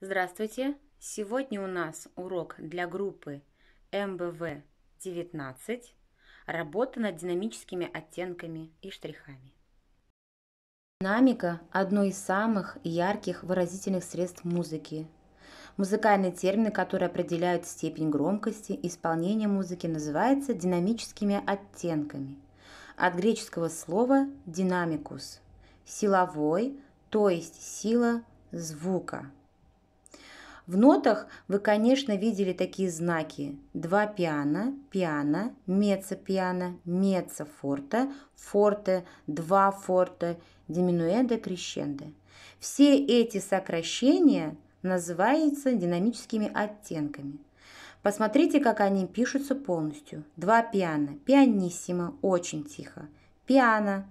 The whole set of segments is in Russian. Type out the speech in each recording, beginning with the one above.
Здравствуйте! Сегодня у нас урок для группы МБВ-19 «Работа над динамическими оттенками и штрихами». Динамика – одно из самых ярких выразительных средств музыки. Музыкальные термины, которые определяют степень громкости исполнения музыки, называются динамическими оттенками. От греческого слова «динамикус» – силовой, то есть сила звука – в нотах вы, конечно, видели такие знаки. Два пиано, пиано, меццо-пиано, меццо-форте, форте, два форте, диминуэндо, крещендо. Все эти сокращения называются динамическими оттенками. Посмотрите, как они пишутся полностью. Два пиано, пианиссимо, очень тихо, пиано,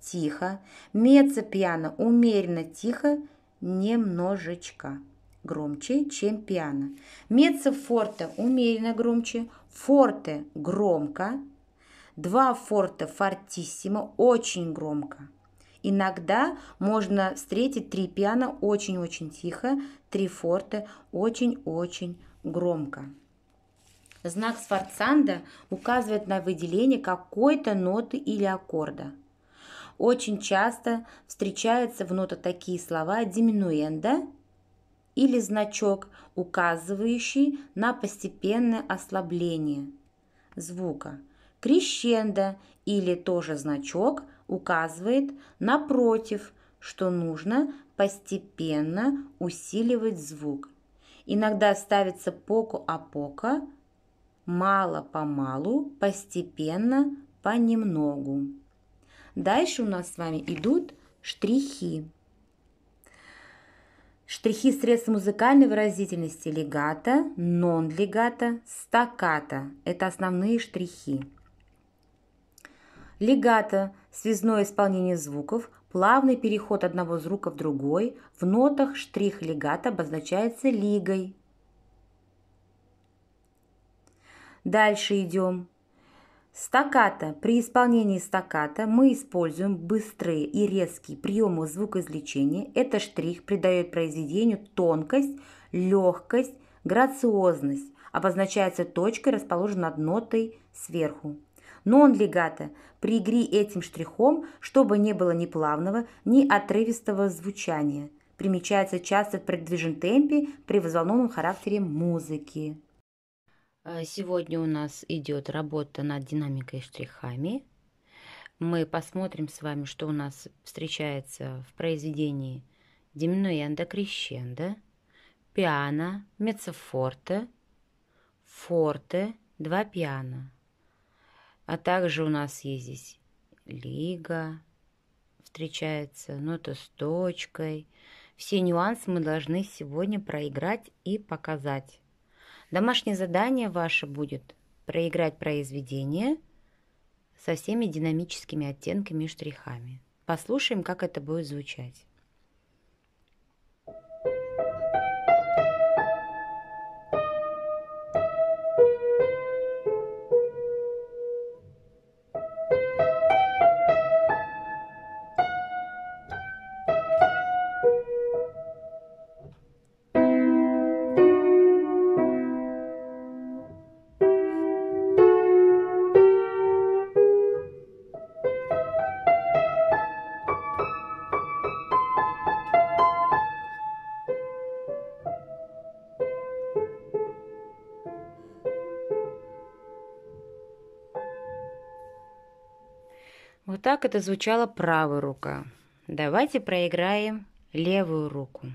тихо, меццо-пиано, умеренно тихо, немножечко громче, чем пиано. Меццо форте умеренно громче, форте громко, два форте фортиссимо очень громко. Иногда можно встретить три пиано очень-очень тихо, три форте очень-очень громко. Знак Сфорцанда указывает на выделение какой-то ноты или аккорда. Очень часто встречаются в нотах такие слова диминуэнда или значок, указывающий на постепенное ослабление звука. Крещендо или тоже значок указывает напротив, что нужно постепенно усиливать звук. Иногда ставится поко-апока, мало-помалу, постепенно, понемногу. Дальше у нас с вами идут штрихи. Штрихи средств музыкальной выразительности легато, нон-легато, стаккато – это основные штрихи. Легато – связное исполнение звуков, плавный переход одного звука в другой. В нотах штрих легато обозначается лигой. Дальше идем. Стаккато. При исполнении стаккато мы используем быстрые и резкие приемы звукоизвлечения. Это штрих придает произведению тонкость, легкость, грациозность. Обозначается точкой, расположенной над нотой сверху. Нон-легато. При игре этим штрихом, чтобы не было ни плавного, ни отрывистого звучания. Примечается часто в предвижном темпе при взволнованном характере музыки. Э, сегодня у нас идет работа над динамикой штрихами. Мы посмотрим с вами, что у нас встречается в произведении диминуэнда крещендо, пиано, меццофорте, форте, два пиано. А также у нас есть здесь лига, встречается нота с точкой. Все нюансы мы должны сегодня проиграть и показать. Домашнее задание ваше будет проиграть произведение со всеми динамическими оттенками и штрихами. Послушаем, как это будет звучать. Вот так это звучала правая рука. Давайте проиграем левую руку.